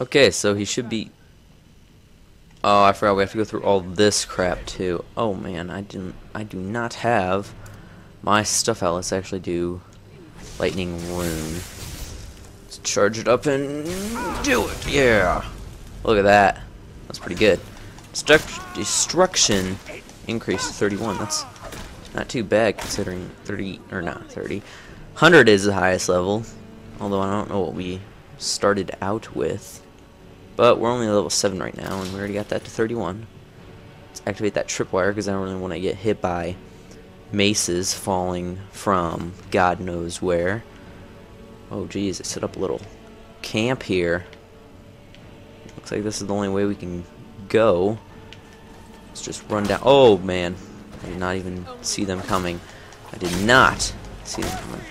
Okay, so he should be... Oh, I forgot we have to go through all this crap too. Oh man, I didn't. I do not have my stuff out. Let's actually do lightning rune. Let's charge it up and do it. Yeah. Look at that. That's pretty good. Destruct destruction increased to 31. That's not too bad considering 30 or not 30. 100 is the highest level. Although I don't know what we started out with. But we're only level 7 right now, and we already got that to 31. Let's activate that tripwire, because I don't really want to get hit by maces falling from God knows where. Oh, geez, I set up a little camp here. Looks like this is the only way we can go. Let's just run down. Oh, man. I did not even see them coming. I did not see them coming.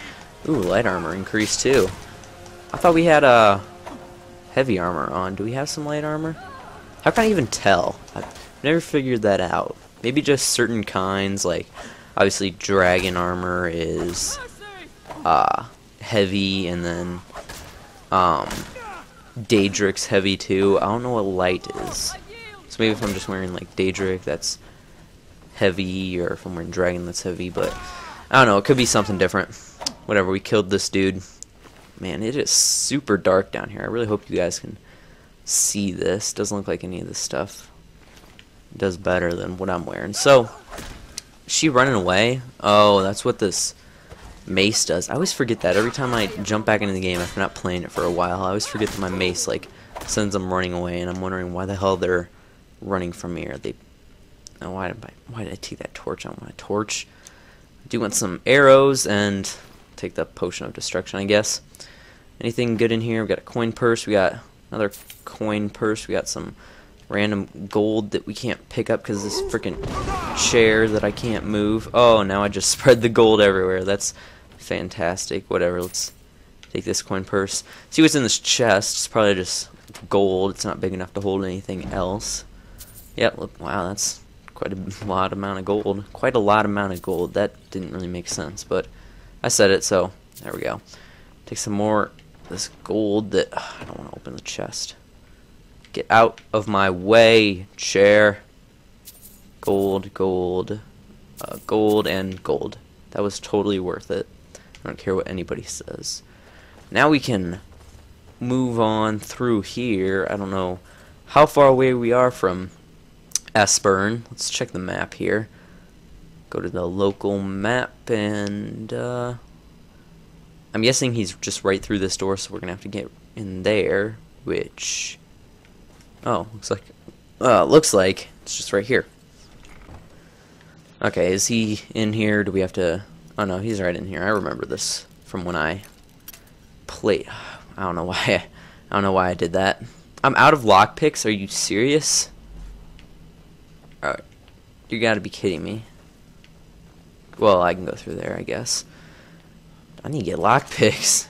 Ooh, light armor increased, too. I thought we had a... Uh, heavy armor on. Do we have some light armor? How can I even tell? I've never figured that out. Maybe just certain kinds, like obviously dragon armor is uh, heavy, and then um, Daedric's heavy too. I don't know what light is. So maybe if I'm just wearing like Daedric, that's heavy, or if I'm wearing dragon, that's heavy. But I don't know. It could be something different. Whatever. We killed this dude. Man, it is super dark down here. I really hope you guys can see this. Doesn't look like any of this stuff does better than what I'm wearing. So, she running away? Oh, that's what this mace does. I always forget that. Every time I jump back into the game after not playing it for a while, I always forget that my mace, like, sends them running away, and I'm wondering why the hell they're running from me. Are they... Oh, why did I, why did I take that torch? I want a torch. I do want some arrows, and take the potion of destruction, I guess. Anything good in here? We got a coin purse. We got another coin purse. We got some random gold that we can't pick up because this freaking chair that I can't move. Oh, now I just spread the gold everywhere. That's fantastic. Whatever. Let's take this coin purse. See what's in this chest. It's probably just gold. It's not big enough to hold anything else. Yep. Look. Wow. That's quite a lot amount of gold. Quite a lot amount of gold. That didn't really make sense, but I said it, so there we go. Take some more this gold that ugh, I don't want to open the chest. Get out of my way, chair. Gold, gold, uh, gold, and gold. That was totally worth it. I don't care what anybody says. Now we can move on through here. I don't know how far away we are from Esbern. Let's check the map here. Go to the local map and uh, I'm guessing he's just right through this door, so we're gonna have to get in there, which oh, looks like uh, looks like it's just right here. Okay, is he in here? Do we have to? Oh no, he's right in here. I remember this from when I played. I don't know why. I, don't know why I did that. I'm out of lockpicks. Are you serious? Alright. You gotta be kidding me. Well, I can go through there, I guess. I need to get lockpicks.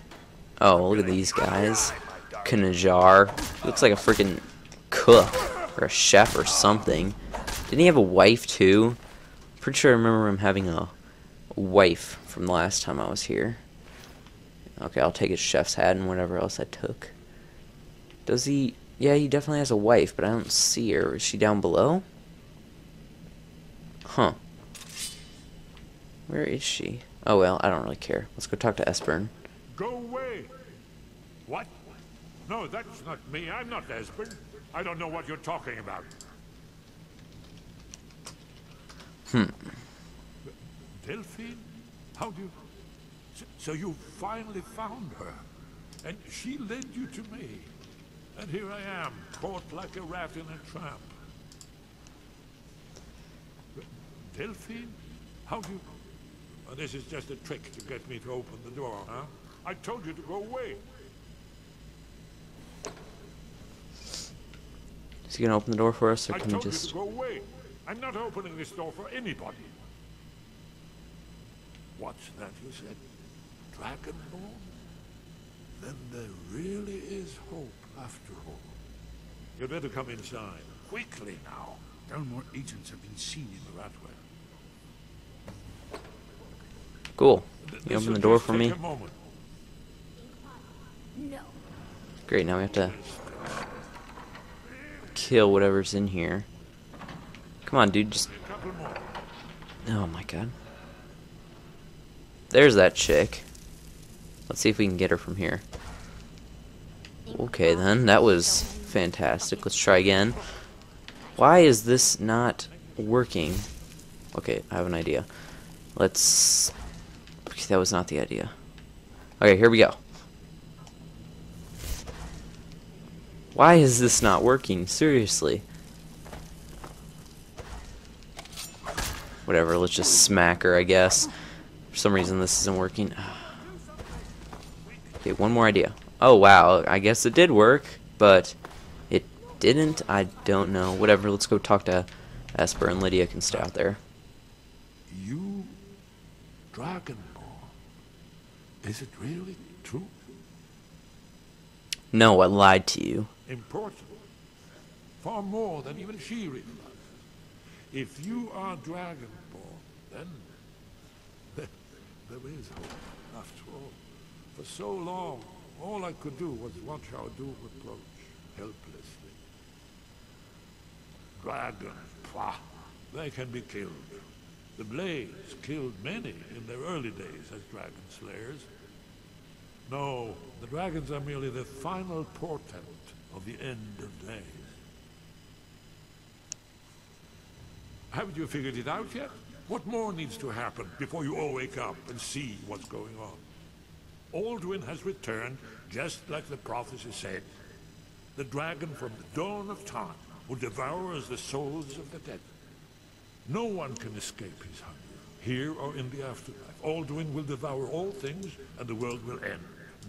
Oh, look at these guys. Knjakr. Looks like a freaking cook. Or a chef or something. Didn't he have a wife, too? Pretty sure I remember him having a wife from the last time I was here. Okay, I'll take his chef's hat and whatever else I took. Does he... Yeah, he definitely has a wife, but I don't see her. Is she down below? Huh. Where is she? Oh well, I don't really care. Let's go talk to Esbern. Go away! What? No, that's not me. I'm not Esbern. I don't know what you're talking about. Hmm. Delphine? How do you... So, so you finally found her. And she led you to me. And here I am, caught like a rat in a trap. Delphine? How do you... This is just a trick to get me to open the door, huh? I told you to go away. Is he gonna open the door for us, or I can we told just... you to go away. I'm not opening this door for anybody. What's that you said? Dragonborn? Then there really is hope after all. You'd better come inside. Quickly now. No more agents have been seen in the Ratway. Cool. You open the door for me? No. Great, now we have to kill whatever's in here. Come on, dude, just... A couple more. Oh my god. There's that chick. Let's see if we can get her from here. Okay then, that was fantastic. Let's try again. Why is this not working? Okay, I have an idea. Let's... That was not the idea. Okay, here we go. Why is this not working? Seriously. Whatever, let's just smack her, I guess. For some reason this isn't working. Okay, one more idea. Oh, wow, I guess it did work, but it didn't. I don't know. Whatever, let's go talk to Esbern and Lydia can stay out there. You, Dragonborn. Is it really true? No, I lied to you. Important. Far more than even she realizes. If you are Dragonborn, then there is hope, after all. For so long, all I could do was watch our doom approach, helplessly. Dragons, pah, they can be killed. The Blades killed many in their early days as dragon slayers. No, the dragons are merely the final portent of the end of days. Haven't you figured it out yet? What more needs to happen before you all wake up and see what's going on? Alduin has returned, just like the prophecy said. The dragon from the dawn of time who devours the souls of the dead. No one can escape his hunger, here or in the afterlife. Alduin will devour all things, and the world will end.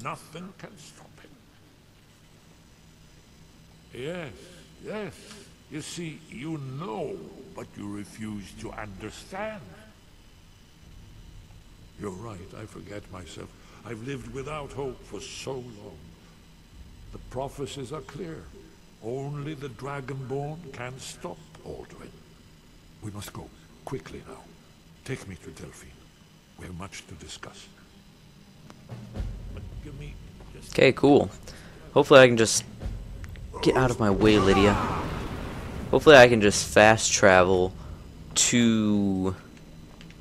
Nothing can stop him. Yes, yes. You see, you know, but you refuse to understand. You're right, I forget myself. I've lived without hope for so long. The prophecies are clear. Only the Dragonborn can stop Alduin. We must go, quickly now. Take me to Delphine. We have much to discuss. But give me just... Okay, cool. Hopefully I can just get out of my way, Lydia. Hopefully I can just fast travel to...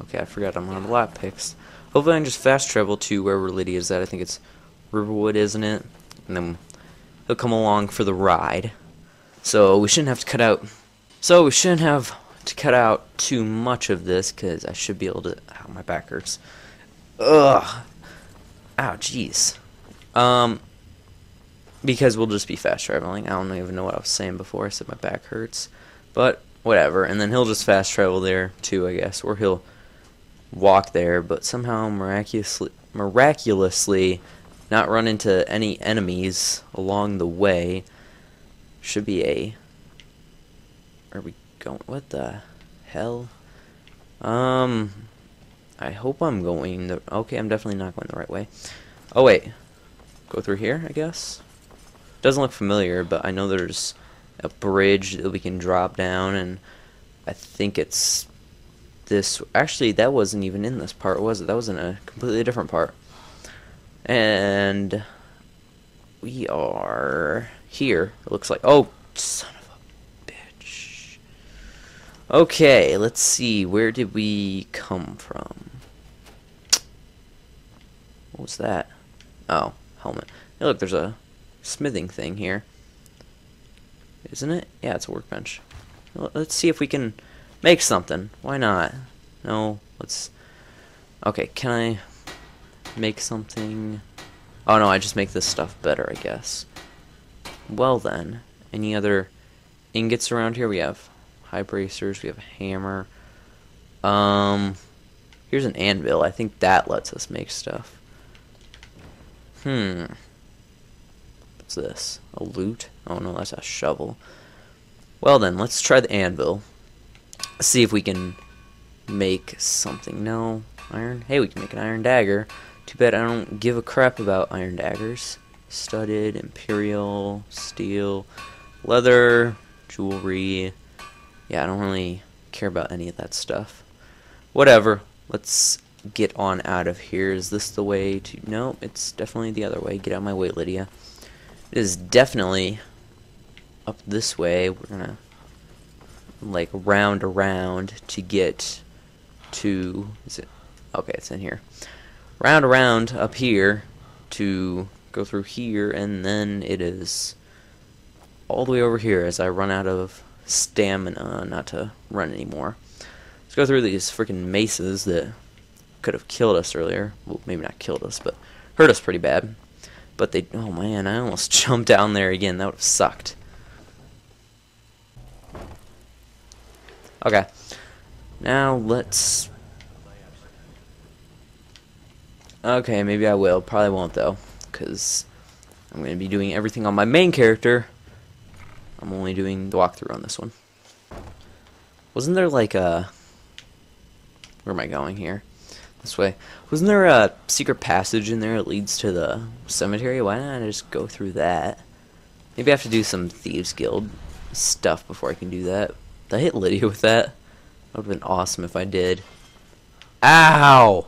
Okay, I forgot I'm on the lap picks. Hopefully I can just fast travel to wherever Lydia's at. I think it's Riverwood, isn't it? And then he'll come along for the ride. So we shouldn't have to cut out... So we shouldn't have to cut out too much of this, because I should be able to... Ow, my back hurts. Ugh. Ow, jeez. Um, because we'll just be fast traveling. I don't even know what I was saying before. I said my back hurts, but whatever. And then he'll just fast travel there too, I guess, or he'll walk there, but somehow miraculously, miraculously, not run into any enemies along the way. Should be a. Are we going? What the hell? Um, I hope I'm going the. Okay, I'm definitely not going the right way. Oh wait, go through here, I guess. Doesn't look familiar, but I know there's a bridge that we can drop down, and I think it's this. Actually, that wasn't even in this part, was it? That was in a completely different part. And we are here. It looks like. Oh, son. Okay, let's see. Where did we come from? What was that? Oh, helmet. Hey, look, there's a smithing thing here. Isn't it? Yeah, it's a workbench. Let's see if we can make something. Why not? No, let's... Okay, can I make something? Oh no, I just make this stuff better, I guess. Well then, any other ingots around here? We have high bracers, we have a hammer. Um, here's an anvil. I think that lets us make stuff. Hmm. What's this? A loot? Oh no, that's a shovel. Well then, let's try the anvil. See if we can make something. No, iron? Hey, we can make an iron dagger. Too bad I don't give a crap about iron daggers. Studded, imperial, steel, leather, jewelry. Yeah, I don't really care about any of that stuff. Whatever. Let's get on out of here. Is this the way to... No, it's definitely the other way. Get out of my way, Lydia. It is definitely up this way. We're gonna like round around to get to is it okay it's in here round around up here to go through here and then it is all the way over here as I run out of stamina not to run anymore let's go through these freaking maces that could have killed us earlier well maybe not killed us but hurt us pretty bad but they oh man I almost jumped down there again that would have sucked Okay. Now let's... Okay, maybe I will. Probably won't though. Because I'm going to be doing everything on my main character. I'm only doing the walkthrough on this one. Wasn't there like a... Where am I going here? This way. Wasn't there a secret passage in there that leads to the cemetery? Why not I just go through that? Maybe I have to do some Thieves Guild stuff before I can do that. Did I hit Lydia with that? That would have been awesome if I did. Ow!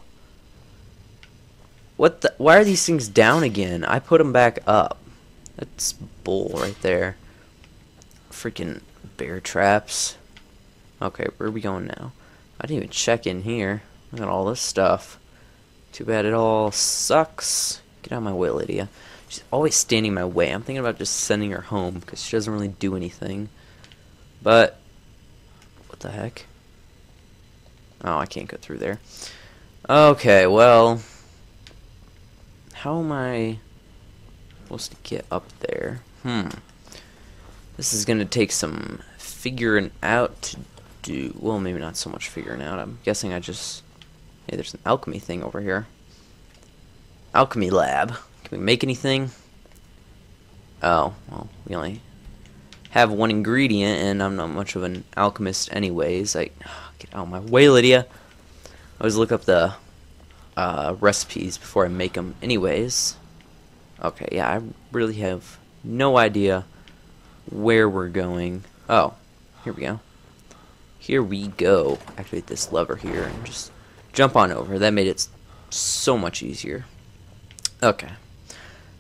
What the? Why are these things down again? I put them back up. That's bull right there. Freaking bear traps. Okay, where are we going now? I didn't even check in here. Look at all this stuff. Too bad it all sucks. Get out of my way, Lydia. She's always standing in my way. I'm thinking about just sending her home because she doesn't really do anything. But what the heck? Oh, I can't go through there. Okay, well... How am I supposed to get up there? Hmm. This is gonna take some figuring out to do. Well, maybe not so much figuring out. I'm guessing I just... Hey, there's an alchemy thing over here. Alchemy lab. Can we make anything? Oh, well, we only have one ingredient, and I'm not much of an alchemist anyways. I get out of my way, Lydia. I always look up the uh, recipes before I make them anyways. Okay, yeah, I really have no idea where we're going. Oh, here we go. Here we go. Activate this lever here and just jump on over. That made it so much easier. Okay.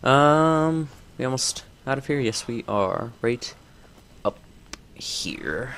Um, we almost out of here? Yes, we are. Right up here.